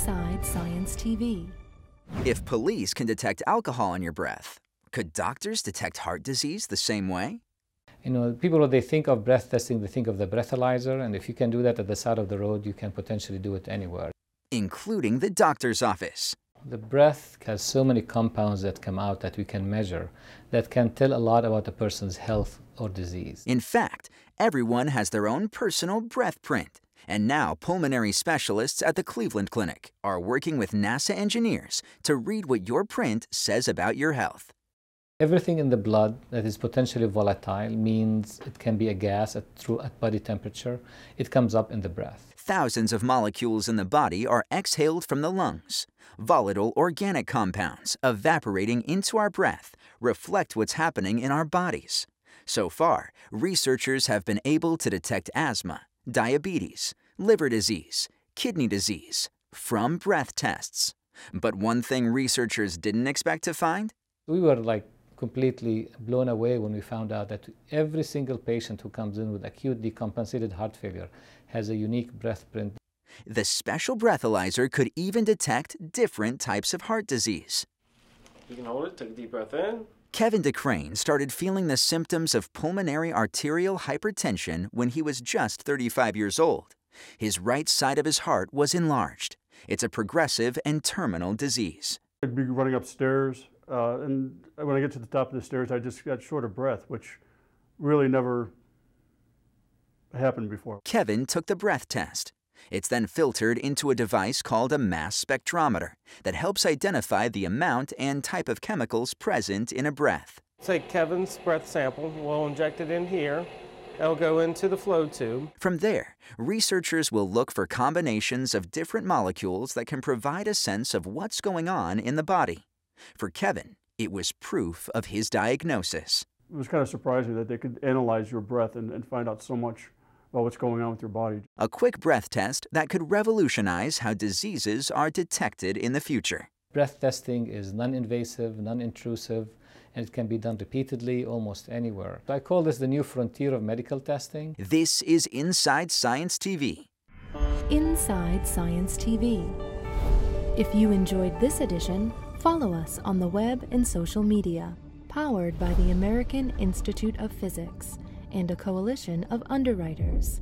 Inside Science TV. If police can detect alcohol in your breath, could doctors detect heart disease the same way? You know, people when they think of breath testing, they think of the breathalyzer, and if you can do that at the side of the road, you can potentially do it anywhere. Including the doctor's office. The breath has so many compounds that come out that we can measure that can tell a lot about a person's health or disease. In fact, everyone has their own personal breath print. And now, pulmonary specialists at the Cleveland Clinic are working with NASA engineers to read what your print says about your health. Everything in the blood that is potentially volatile means it can be a gas at, through, at body temperature. It comes up in the breath. Thousands of molecules in the body are exhaled from the lungs. Volatile organic compounds evaporating into our breath reflect what's happening in our bodies. So far, researchers have been able to detect asthma, diabetes, liver disease, kidney disease from breath tests. But one thing researchers didn't expect to find? We were like completely blown away when we found out that every single patient who comes in with acute decompensated heart failure has a unique breath print. The special breathalyzer could even detect different types of heart disease. You can hold it, take a deep breath in. Kevin DeCrane started feeling the symptoms of pulmonary arterial hypertension when he was just 35 years old. His right side of his heart was enlarged. It's a progressive and terminal disease. I'd be running upstairs, uh, and when I get to the top of the stairs, I just got short of breath, which really never happened before. Kevin took the breath test. It's then filtered into a device called a mass spectrometer that helps identify the amount and type of chemicals present in a breath. Take Kevin's breath sample, we'll inject it in here. It'll go into the flow tube. From there, researchers will look for combinations of different molecules that can provide a sense of what's going on in the body. For Kevin, it was proof of his diagnosis. It was kind of surprising that they could analyze your breath and, and find out so much about what's going on with your body. A quick breath test that could revolutionize how diseases are detected in the future. Breath testing is non-invasive, non-intrusive, and it can be done repeatedly almost anywhere. I call this the new frontier of medical testing. This is Inside Science TV. Inside Science TV. If you enjoyed this edition, follow us on the web and social media. Powered by the American Institute of Physics and a coalition of underwriters.